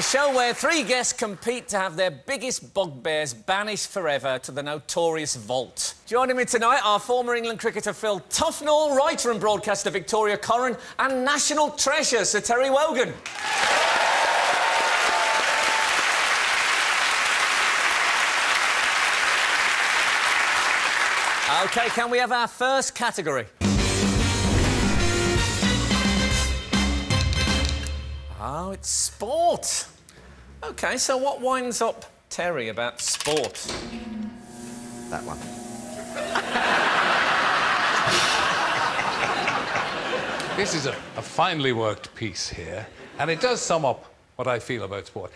the show where three guests compete to have their biggest bugbears banished forever to the notorious vault. Joining me tonight are former England cricketer Phil Tufnell, writer and broadcaster Victoria Coren, and national treasure Sir Terry Wogan. OK, can we have our first category? Oh, it's sport. OK, so what winds up Terry about sport? That one. This is a, a finely worked piece here, and it does sum up what I feel about sport.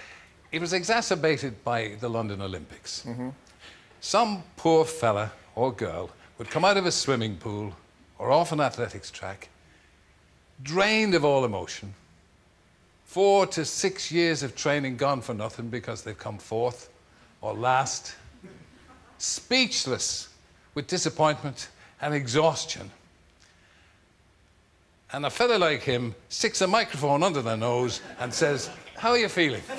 It was exacerbated by the London Olympics. Mm-hmm. Some poor fella or girl would come out of a swimming pool or off an athletics track, drained of all emotion, four to six years of training gone for nothing because they've come fourth or last, speechless with disappointment and exhaustion. And a fella like him sticks a microphone under their nose and says, How are you feeling?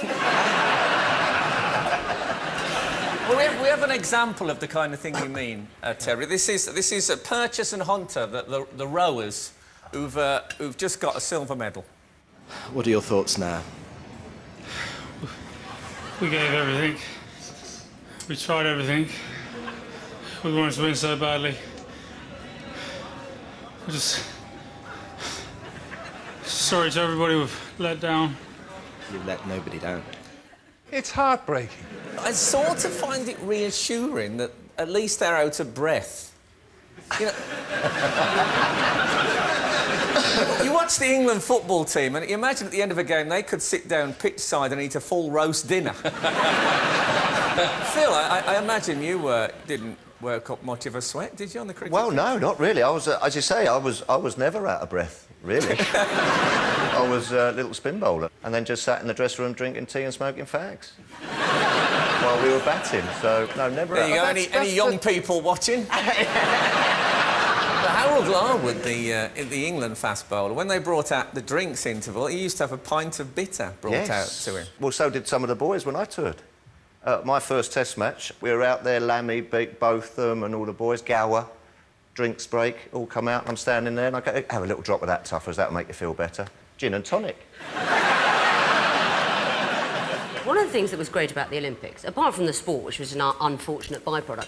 Well, we have, we have an example of the kind of thing you mean, uh, Terry. This is this is Purchase and Hunter, the, the, the rowers, who've uh, who've just got a silver medal. What are your thoughts now? We gave everything. We tried everything. We wanted to win so badly. I just. Sorry to everybody we've let down. You let nobody down. It's heartbreaking. I sort of find it reassuring that at least they're out of breath. You know. you watch the England football team, and you imagine at the end of a game they could sit down pitch side and eat a full roast dinner. Phil, I, I imagine you uh, didn't work up much of a sweat, did you, on the cricket? Well, pitch? no, not really. I was, uh, as you say, I was, I was never out of breath, really. I was a little spin bowler, and then just sat in the dressing room drinking tea and smoking fags while we were batting. So no, never. There out. you go. That's- Any, that's any young the- people watching? But Harold Larwood, the uh, the England fast bowler, when they brought out the drinks interval, he used to have a pint of bitter brought yes. out to him. Well, so did some of the boys when I toured. Uh, my first Test match, we were out there. Lammy beat both them, and all the boys. Gower, drinks break, all come out. And I'm standing there, and I go, "Have a little drop of that, Tuffers. That'll make you feel better." Gin and tonic. One of the things that was great about the Olympics, apart from the sport, which was an unfortunate byproduct,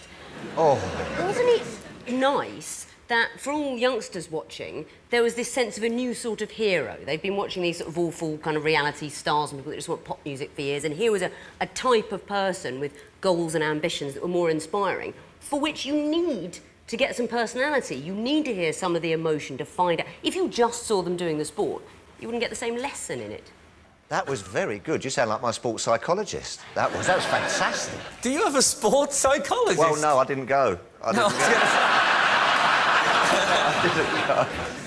Oh, wasn't it nice that for all youngsters watching, there was this sense of a new sort of hero? They've been watching these sort of awful kind of reality stars and people that just want pop music for years, and here was a, a type of person with goals and ambitions that were more inspiring, for which you need to get some personality. You need to hear some of the emotion to find out. If you just saw them doing the sport, you wouldn't get the same lesson in it. that was very good. You sound like my sports psychologist. That was that was fantastic. Do you have a sports psychologist? Well, no, I didn't go. I No, I didn't was go. I didn't go.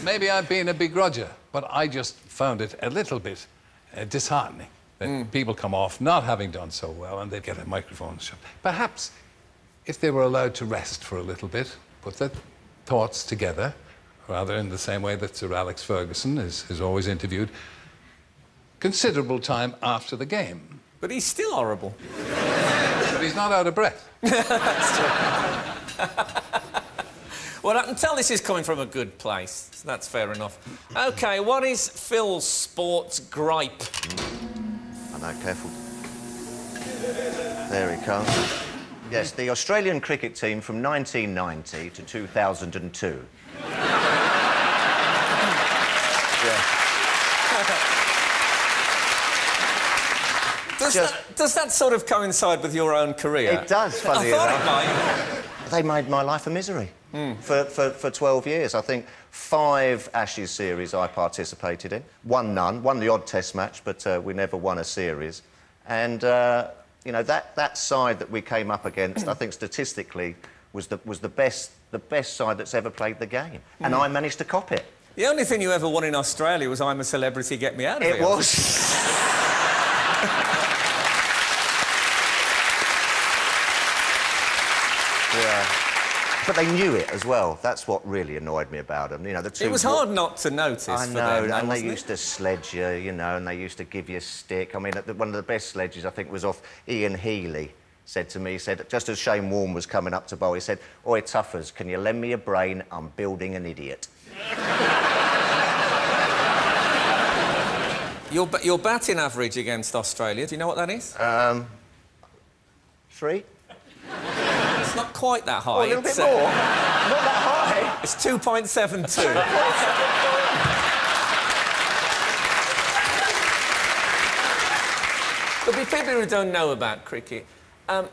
Maybe I've been a begrudger, but I just found it a little bit uh, disheartening that people come off not having done so well and they get a microphone shut. Perhaps if they were allowed to rest for a little bit, put their thoughts together, rather in the same way that Sir Alex Ferguson is, is always interviewed, considerable time after the game. But he's still horrible. But he's not out of breath. Well, I can tell this is coming from a good place. So that's fair enough. OK, what is Phil's sports gripe? I know, careful. There he comes. Yes, the Australian cricket team from 1990 to 2002. yeah. Does, Just- that, does that sort of coincide with your own career? It does, funny I thought enough. it might. They made my life a misery for, for, for 12 years. I think five Ashes series I participated in. Won none, won the odd test match, but uh, we never won a series. And, uh, you know, that, that side that we came up against, I think statistically, was the, was the, best, the best side that's ever played the game. And I managed to cop it. The only thing you ever won in Australia was I'm a Celebrity, Get Me Out of It Here. was. yeah. But they knew it as well. That's what really annoyed me about them. You know, the two. It was hard not to notice. I for know, them, and they wasn't it? used to sledge you, you know, and they used to give you a stick. I mean, one of the best sledges I think was off Ian Healy. Said to me, he said, just as Shane Warne was coming up to bowl, he said, "Oi, Tuffers, can you lend me a brain? I'm building an idiot." Your, your batting average against Australia, do you know what that is? Uh, Three? It's not quite that high. Oh, a little bit it's, more. uh, Not that high. it's 2.72. There'll be people who don't know about cricket. Um,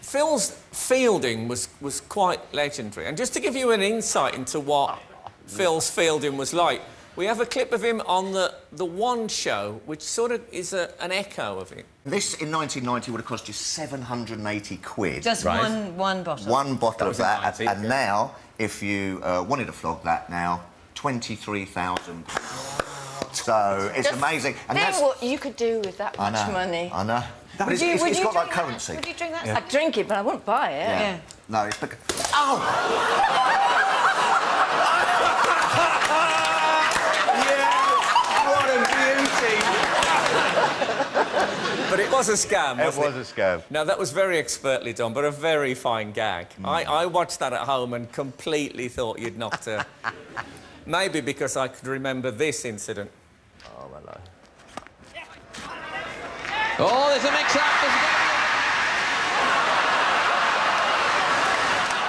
Phil's fielding was, was quite legendary. And just to give you an insight into what Phil's fielding was like, we have a clip of him on the, the One Show, which sort of is a, an echo of it. This in 1990 would have cost you 780 quid. Just one one bottle. one bottle of that, 90, and yeah. now, if you uh, wanted to flog that now, 23,000. So it's Just amazing. And that's. what you could do with that I much know. money. I know. But Would it's, you- it's- would it's you got like drink that? currency. Would you drink that? I'd drink it, but I wouldn't buy it. Yeah. No, it's because. Oh! But it was a scam, It wasn't it? was a scam. Now, that was very expertly done, but a very fine gag. Hmm. I, I watched that at home and completely thought you'd knocked her. Maybe because I could remember this incident. Oh, hello. Oh, there's a mix-up. There's a...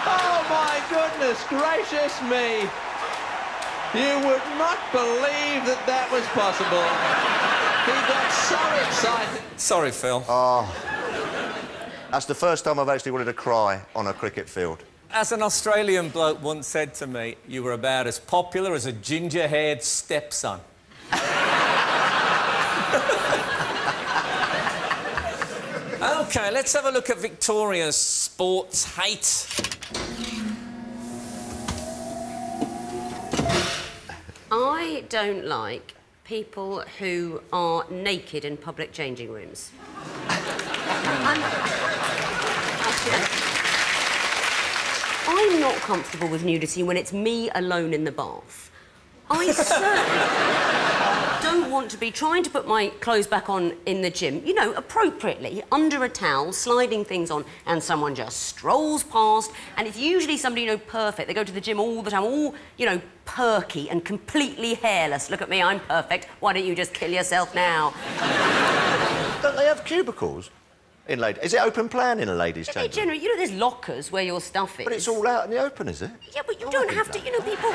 Oh, my goodness gracious me. You would not believe that that was possible. He got so excited. Sorry, Phil. Ah. That's the first time I've actually wanted to cry on a cricket field. As an Australian bloke once said to me, you were about as popular as a ginger-haired stepson. OK, let's have a look at Victoria's sports hate. I don't like people who are naked in public changing rooms. I'm, not comfortable with nudity when it's me alone in the bath. I certainly don't want to be trying to put my clothes back on in the gym, you know, appropriately, under a towel, sliding things on, and someone just strolls past, and it's usually somebody, you know, perfect. They go to the gym all the time, all, you know, perky and completely hairless. Look at me, I'm perfect. Why don't you just kill yourself now? Don't they have cubicles in ladies? Is it open plan in a ladies' They chamber? generally, you know, there's lockers where your stuff is. But it's all out in the open, is it? Yeah, but you Oh, don't have to, you know, people.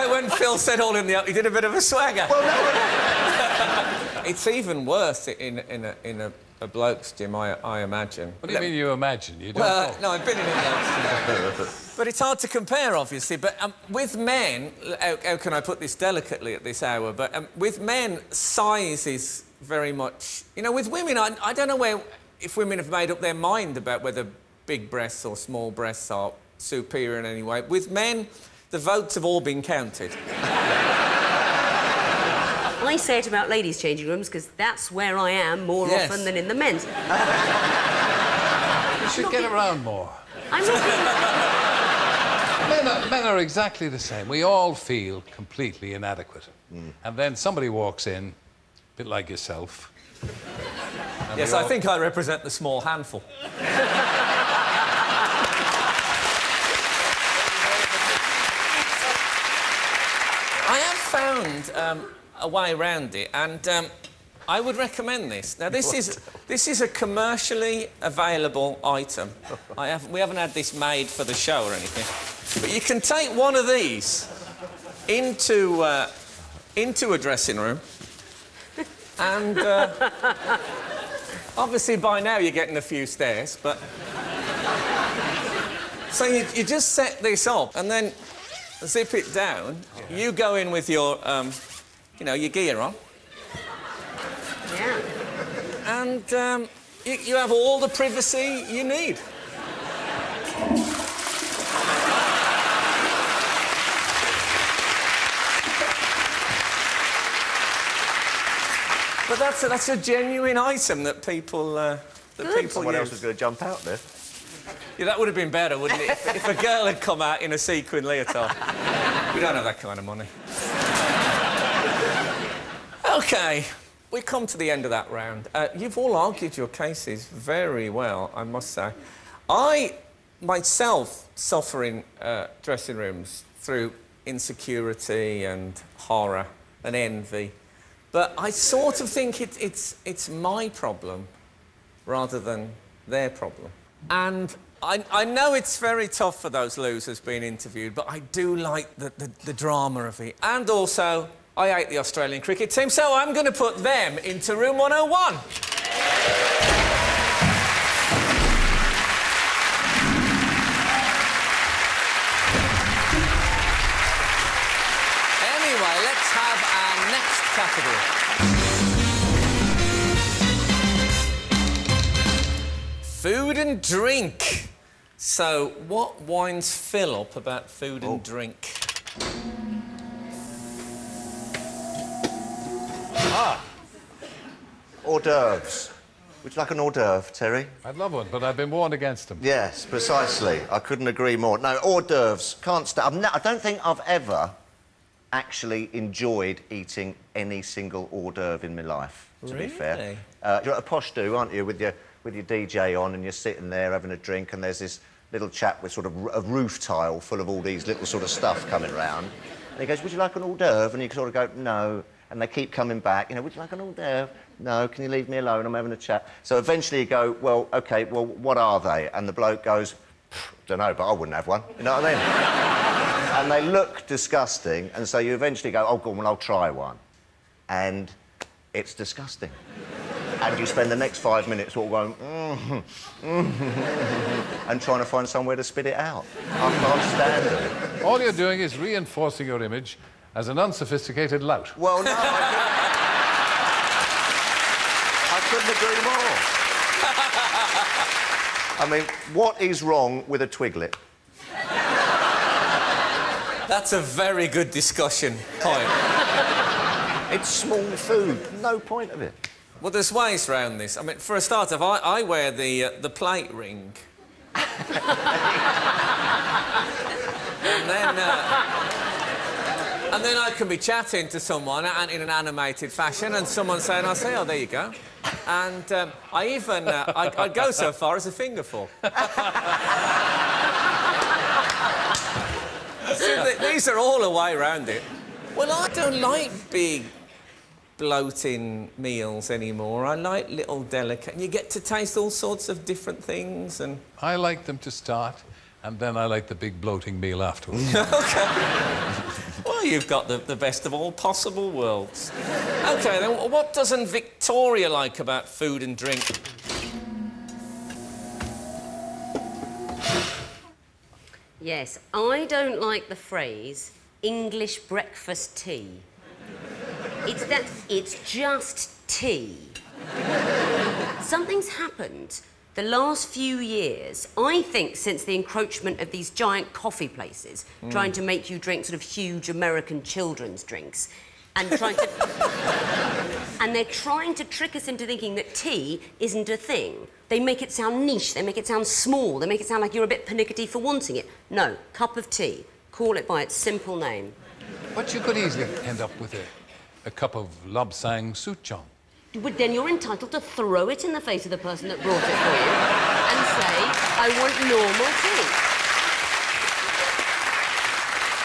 I like when Phil said all in the... Up, he did a bit of a swagger. Well, it's even worse in, in, a, in a, a bloke's gym, I, I imagine. What do you mean you imagine? You don't Well, know. no, I've been in it once. but it's hard to compare, obviously. But um, with men, how, how can I put this delicately at this hour? But um, with men, size is very much. You know, with women, I, I don't know where if women have made up their mind about whether big breasts or small breasts are superior in any way. With men, the votes have all been counted. I say it about ladies' changing rooms because that's where I am more Yes. often than in the men's. You should get around more. I'm not being... Men are, men are exactly the same. We all feel completely inadequate. Mm. And then somebody walks in, a bit like yourself. Yes, we I think I represent the small handful. I have found um, a way around it, and um, I would recommend this. Now, this is this is a commercially available item. I have, we haven't had this made for the show or anything, but you can take one of these into uh, into a dressing room, and. Uh, Obviously, by now you're getting a few stares, but. So you, you just set this up and then zip it down. You go in with your, um, you know, your gear on, Yeah. and um, you, you have all the privacy you need. But that's a, that's a genuine item that people uh, that Good. people Someone use. else was going to jump out there. Yeah, that would have been better, wouldn't it? if, if a girl had come out in a sequin leotard. we don't have that kind of money. OK, we come to the end of that round. Uh, you've all argued your cases very well, I must say. I, myself, suffer in uh, dressing rooms through insecurity and horror and envy. But I sort of think it, it's, it's my problem rather than their problem. And I, I know it's very tough for those losers being interviewed, but I do like the, the, the drama of it. And also, I hate the Australian cricket team, so I'm going to put them into room 101. Anyway, let's have our next category. Food and drink. So, what winds Phil up about food and drink? Ah! Hors d'oeuvres. Would you like an hors d'oeuvre, Terry? I'd love one, but I've been warned against them. Yes, precisely. I couldn't agree more. No, hors d'oeuvres. Can't stand. I've I don't think I've ever actually enjoyed eating any single hors d'oeuvre in my life. To be fair, uh, you're at a posh do, aren't you, with your with your DJ on, and you're sitting there having a drink, and there's this little chap with sort of a roof tile full of all these little sort of stuff coming round, and he goes, "Would you like an hors d'oeuvre?" And you sort of go, "No." And they keep coming back, you know, would you like an hors d'oeuvre? No, can you leave me alone? I'm having a chat. So eventually you go, well, OK, well, what are they? And the bloke goes, don't know, but I wouldn't have one. You know what I mean? and they look disgusting, and so you eventually go, oh, go on, well, I'll try one. And it's disgusting. And you spend the next five minutes all going, mm, and trying to find somewhere to spit it out. I can't stand it. All you're doing is reinforcing your image as an unsophisticated lout. Well, no, I couldn't, I couldn't agree more. I mean, what is wrong with a twiglet? That's a very good discussion point. It's small food. No point of it. Well, there's ways round this. I mean, for a start, if I, I wear the, uh, the plate ring. and then... Uh, and then I can be chatting to someone and in an animated fashion, and someone saying, "I say, oh, there you go," and um, I even uh, I, I'd go so far as a fingerful. So th- these are all a way around it. Well, I don't like big bloating meals anymore. I like little delicate. You get to taste all sorts of different things and. I like them to start, and then I like the big bloating meal afterwards. OK. Well, you've got the, the best of all possible worlds. OK, then what doesn't Victoria like about food and drink? Yes, I don't like the phrase English breakfast tea. It's that, it's just tea. Something's happened the last few years, I think, since the encroachment of these giant coffee places, mm. trying to make you drink sort of huge American children's drinks. And trying to. and they're trying to trick us into thinking that tea isn't a thing. They make it sound niche, they make it sound small, they make it sound like you're a bit pernickety for wanting it. No, cup of tea. Call it by its simple name. but you could easily end up with a, a cup of Lapsang Souchong. But then you're entitled to throw it in the face of the person that brought it for you and say, I want normal tea.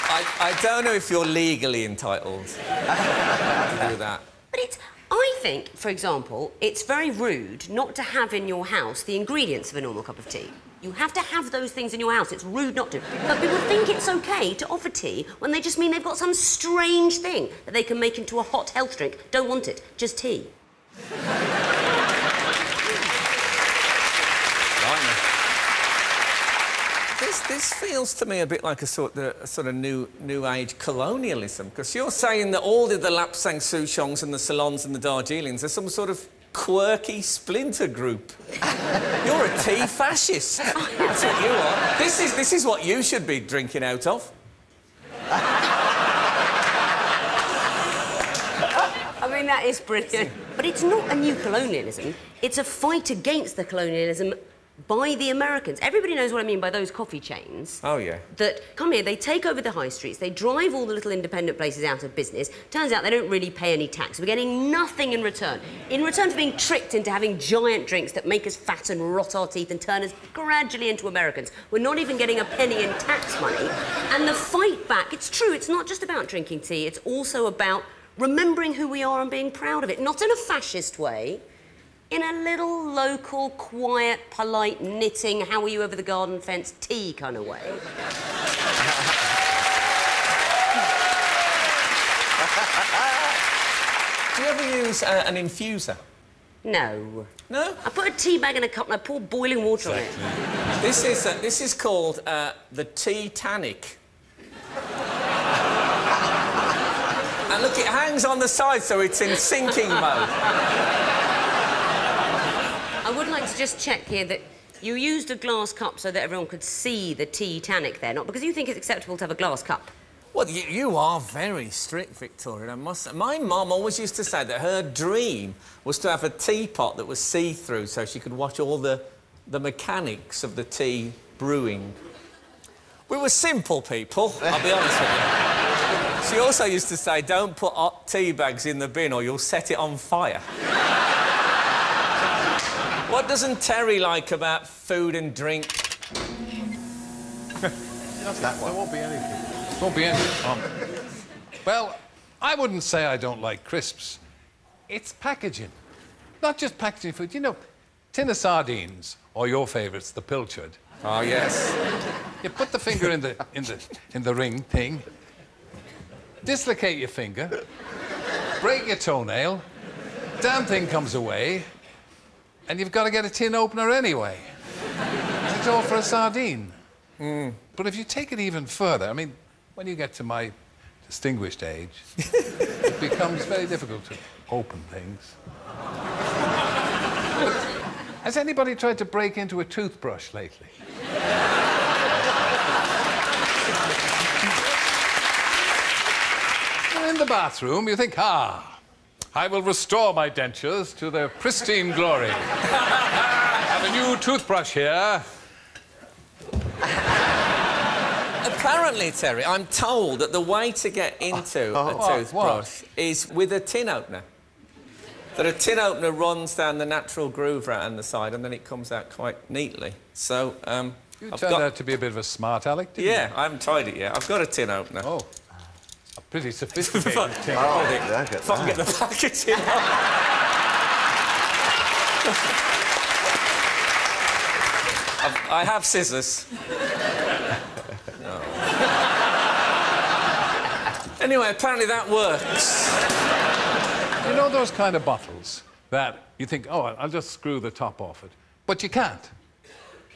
I, I don't know if you're legally entitled to do that. But it's, I think, for example, it's very rude not to have in your house the ingredients of a normal cup of tea. You have to have those things in your house. It's rude not to. But people think it's okay to offer tea when they just mean they've got some strange thing that they can make into a hot health drink. Don't want it, just tea. This, this feels to me a bit like a sort of, a sort of new, new age colonialism, because you're saying that all the, the Lapsang Souchongs and the Ceylons and the Darjeelings are some sort of quirky splinter group. you're a tea fascist. That's what you are. This is, this is what you should be drinking out of. I mean, that is brilliant. But it's not a new colonialism. It's a fight against the colonialism by the Americans. Everybody knows what I mean by those coffee chains. Oh, yeah. That come here, they take over the high streets, they drive all the little independent places out of business. Turns out they don't really pay any tax. We're getting nothing in return. In return for being tricked into having giant drinks that make us fat and rot our teeth and turn us gradually into Americans, we're not even getting a penny in tax money. And the fight back, it's true, it's not just about drinking tea, it's also about remembering who we are and being proud of it. Not in a fascist way, in a little local, quiet, polite, knitting, how are you over the garden fence tea kind of way. Do you ever use uh, an infuser? No. No? I put a tea bag in a cup and I pour boiling water on it. This is, uh, this is called uh, the Titanic. and look, it hangs on the side, so it's in sinking mode. I would like to just check here that you used a glass cup so that everyone could see the tea tannic there, not because you think it's acceptable to have a glass cup. Well, you, you are very strict, Victoria. I must. My mum always used to say that her dream was to have a teapot that was see-through, so she could watch all the the mechanics of the tea brewing. We were simple people. I'll be honest with you. She also used to say, "Don't put hot tea bags in the bin, or you'll set it on fire." What doesn't Terry like about food and drink? that There won't be anything. Won't be anything. Um, well, I wouldn't say I don't like crisps. It's packaging. Not just packaging food. You know, tin of sardines, or your favourites, the pilchard. Oh yes. You put the finger in the in the in the ring thing, dislocate your finger, break your toenail, damn thing comes away, and you've got to get a tin opener anyway. It's all for a sardine. But if you take it even further, I mean, when you get to my distinguished age, it becomes very difficult to open things. Has anybody tried to break into a toothbrush lately? In the bathroom, you think, ah, I will restore my dentures to their pristine glory. Have a new toothbrush here. Apparently, Terry, I'm told that the way to get into Oh, a what? toothbrush is with a tin opener. That a tin opener runs down the natural groove around the side and then it comes out quite neatly. So, um, You I've turned got... out to be a bit of a smart aleck, didn't Yeah, I haven't tried it yet. I've got a tin opener. Oh, pretty sophisticated tin. Oh, look at If I can get the packaging off. I've- scissors. No. Anyway, apparently that works. You know those kind of bottles that you think, oh, I'll just screw the top off it. But you can't.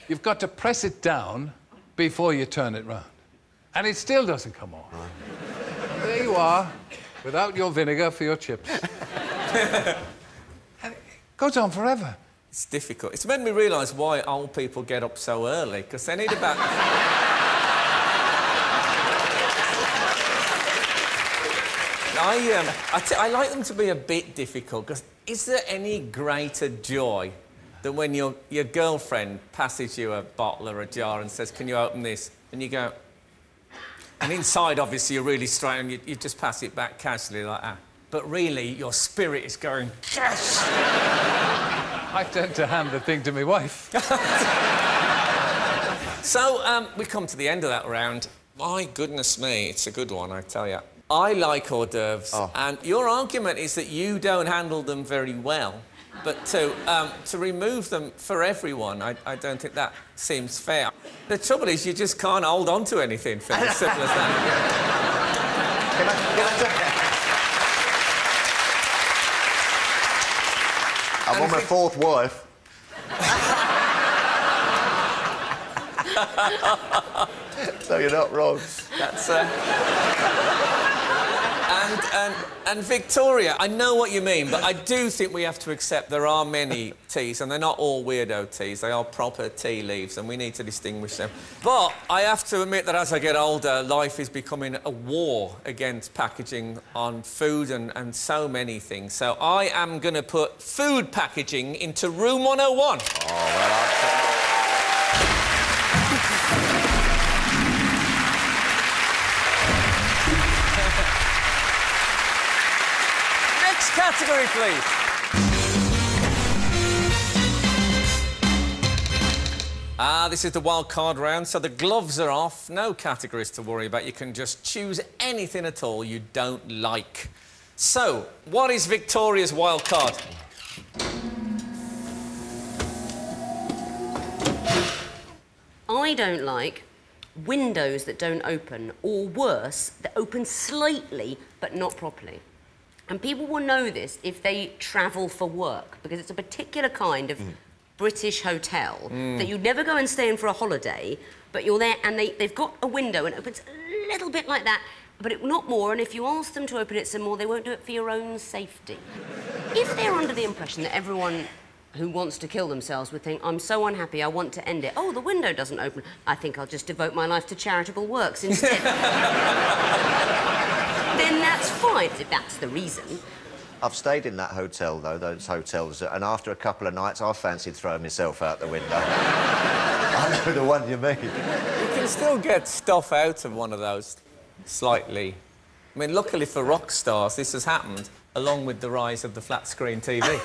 You've got to press it down before you turn it round. And it still doesn't come off. There you are, without your vinegar for your chips. and it goes on forever. It's difficult. It's made me realise why old people get up so early, because they need about... I, um, I, t- I like them to be a bit difficult, because is there any greater joy than when your, your girlfriend passes you a bottle or a jar and says, can you open this? And you go... And inside, obviously, you're really straight and you, you just pass it back casually like that. But really, your spirit is going, yes! I tend to hand the thing to my wife. So, um, we come to the end of that round. My goodness me, it's a good one, I tell you. I like hors d'oeuvres, and your argument is that you don't handle them very well. But to, um, to remove them for everyone, I, I don't think that seems fair. The trouble is, you just can't hold on to anything, Phil. As simple as that. Can I, can I I'm on my fourth wife. so you're not wrong. That's. Uh... and, and, Victoria, I know what you mean, but I do think we have to accept there are many teas, and they're not all weirdo teas. They are proper tea leaves, and we need to distinguish them. But I have to admit that as I get older, life is becoming a war against packaging on food and, and so many things. So I am going to put food packaging into room 101. Oh, well, category, please. Ah, this is the wild card round, so the gloves are off. No categories to worry about. You can just choose anything at all you don't like. So, what is Victoria's wild card? I don't like windows that don't open, or worse, that open slightly but not properly. And people will know this if they travel for work, because it's a particular kind of mm. British hotel mm. that you'd never go and stay in for a holiday, but you're there and they, they've got a window and it opens a little bit like that, but it, not more. And if you ask them to open it some more, they won't do it for your own safety. if they're under the impression that everyone who wants to kill themselves would think, I'm so unhappy, I want to end it. Oh, the window doesn't open. I think I'll just devote my life to charitable works instead. then that's fine, if that's the reason. I've stayed in that hotel, though, those hotels, and after a couple of nights, I fancied throwing myself out the window. I know the one you mean. You can still get stuff out of one of those slightly. I mean, luckily for rock stars, this has happened along with the rise of the flat screen TV.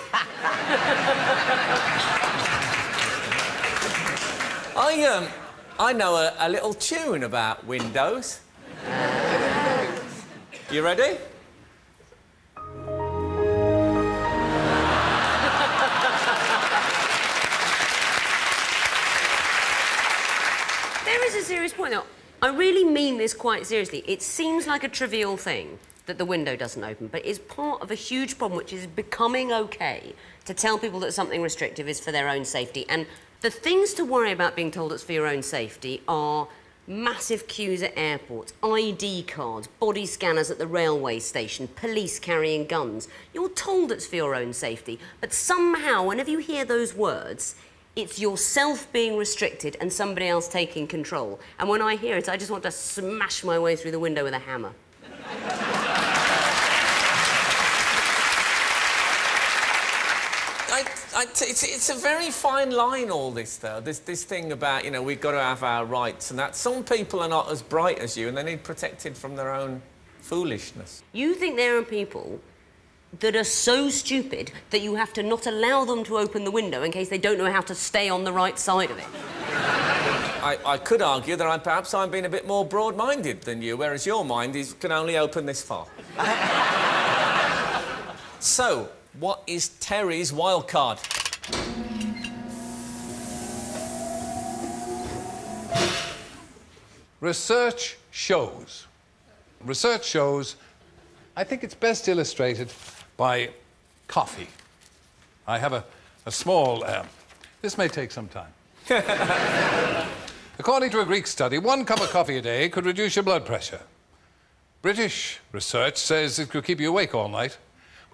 I, um, I know a, a little tune about windows. You ready? There is a serious point, though. I really mean this quite seriously. It seems like a trivial thing that the window doesn't open, but it's part of a huge problem which is becoming okay to tell people that something restrictive is for their own safety. And the things to worry about being told it's for your own safety are massive queues at airports, ID cards, body scanners at the railway station, police carrying guns. You're told it's for your own safety, but somehow, whenever you hear those words, it's yourself being restricted and somebody else taking control. And when I hear it, I just want to smash my way through the window with a hammer. I, it's, it's a very fine line, all this, though. This, this thing about, you know, we've got to have our rights and that. Some people are not as bright as you and they need protected from their own foolishness. You think there are people that are so stupid that you have to not allow them to open the window in case they don't know how to stay on the right side of it. I, I could argue that I, perhaps I'm being a bit more broad-minded than you, whereas your mind is, can only open this far. so, what is Terry's wild card? Research shows. Research shows, I think it's best illustrated by coffee. I have a, a small, um, this may take some time. According to a Greek study, one cup of coffee a day could reduce your blood pressure. British research says it could keep you awake all night,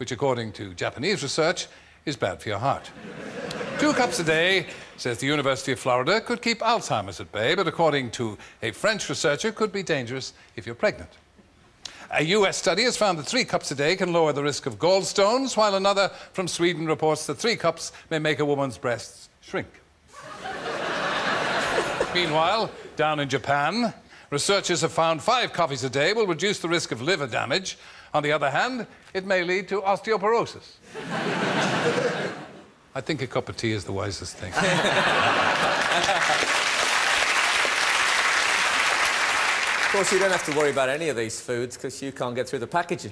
which, according to Japanese research, is bad for your heart. Two cups a day, says the University of Florida, could keep Alzheimer's at bay, but according to a French researcher, could be dangerous if you're pregnant. A US study has found that three cups a day can lower the risk of gallstones, while another from Sweden reports that three cups may make a woman's breasts shrink. Meanwhile, down in Japan, researchers have found five coffees a day will reduce the risk of liver damage. On the other hand, it may lead to osteoporosis. I think a cup of tea is the wisest thing. Of course, you don't have to worry about any of these foods because you can't get through the packaging.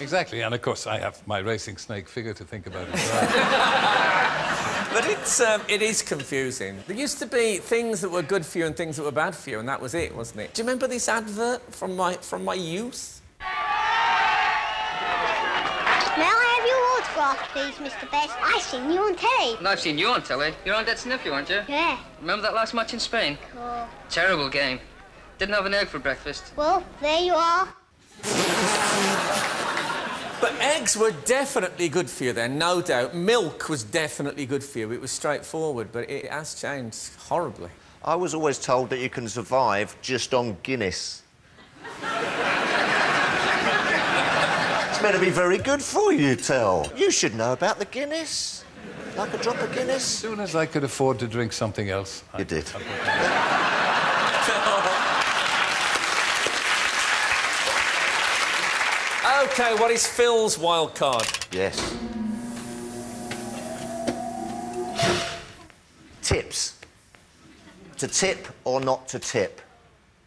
exactly, and of course, I have my racing snake figure to think about as well. But it's, um, it is confusing. There used to be things that were good for you and things that were bad for you, and that was it, wasn't it? Do you remember this advert from my, from my youth? May I have your autograph, please, Mr. Best? I've seen you on telly. And I've seen you on telly. You're on Dad's nephew, aren't you? Yeah. Remember that last match in Spain? Cool. Terrible game. Didn't have an egg for breakfast. Well, there you are. But eggs were definitely good for you then, no doubt. Milk was definitely good for you. It was straightforward, but it has changed horribly. I was always told that you can survive just on Guinness. It's meant to be very good for you, Tell. You should know about the Guinness. Like a drop of Guinness. As soon as I could afford to drink something else, I- You did. OK, what is Phil's wild card? Yes. Tips. To tip or not to tip?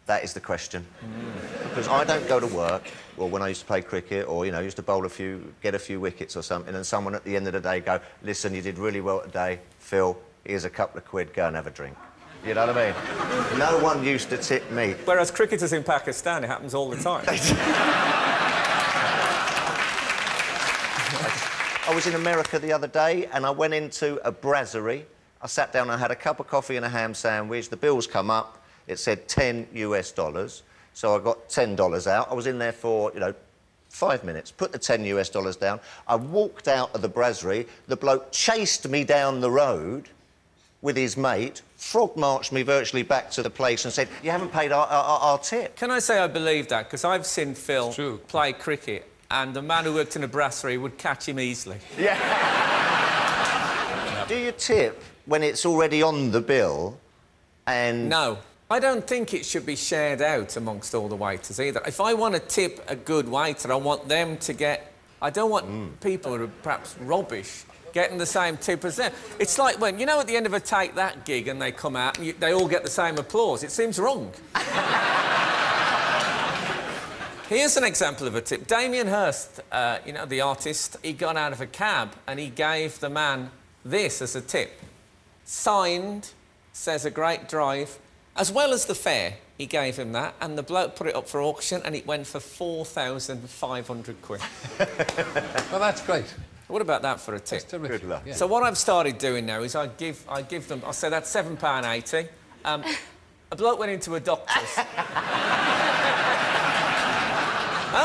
That is the question. Hmm. Because I don't go to work, or when I used to play cricket, or, you know, used to bowl a few, get a few wickets or something, and someone at the end of the day go, listen, you did really well today, Phil, here's a couple of quid, go and have a drink. You know what I mean? No one used to tip me. Whereas cricketers in Pakistan, it happens all the time. I was in America the other day and I went into a brasserie. I sat down, I had a cup of coffee and a ham sandwich. The bills come up. It said 10 US dollars. So I got $10 out. I was in there for, you know, five minutes, put the 10 US dollars down. I walked out of the brasserie. The bloke chased me down the road with his mate, frog marched me virtually back to the place and said, You haven't paid our, our, our tip. Can I say I believe that? Because I've seen Phil play cricket and the man who worked in a brasserie would catch him easily. Yeah. Do you tip when it's already on the bill and. No. I don't think it should be shared out amongst all the waiters either. If I want to tip a good waiter, I want them to get. I don't want people who are perhaps rubbish getting the same tip as them. It's like when, you know, at the end of a Take That gig and they come out and you, they all get the same applause. It seems wrong. Here's an example of a tip. Damien Hirst, uh, you know, the artist, he got out of a cab and he gave the man this as a tip. Signed, says a great drive, as well as the fare. He gave him that, and the bloke put it up for auction, and it went for 4,500 quid. Well, that's great. what about that for a tip? That's terrific. Good luck. Yeah. So what I've started doing now is I give, I give them, I say that's seven pound eighty. Um, a bloke went into a doctor's.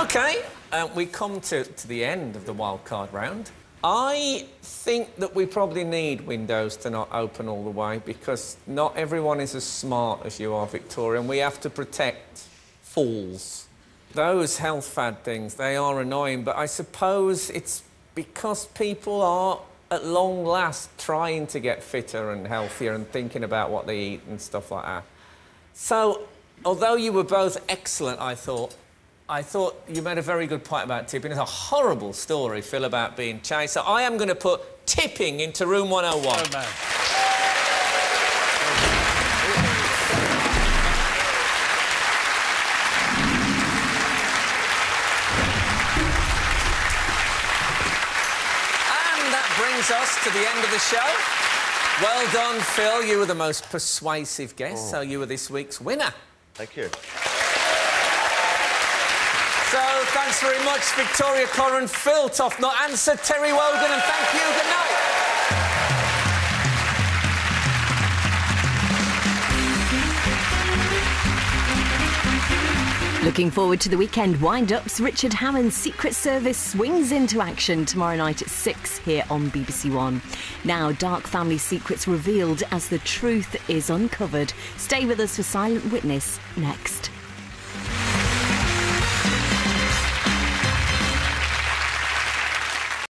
okay, uh, we come to, to the end of the wild card round. I think that we probably need windows to not open all the way because not everyone is as smart as you are, Victoria, and we have to protect fools. Those health fad things, they are annoying, but I suppose it's because people are at long last trying to get fitter and healthier and thinking about what they eat and stuff like that. So, although you were both excellent, I thought, I thought you made a very good point about tipping. It's a horrible story, Phil, about being chased. So I am going to put tipping into room 101. Oh, man. And that brings us to the end of the show. Well done, Phil. You were the most persuasive guest, oh. so you were this week's winner. Thank you. Thanks very much, Victoria Coren, Phil Tufnell, and Sir Terry Wogan, and thank you. Good night. Looking forward to the weekend wind ups. Richard Hammond's Secret Service swings into action tomorrow night at 6 here on BBC One. Now, dark family secrets revealed as the truth is uncovered. Stay with us for Silent Witness next.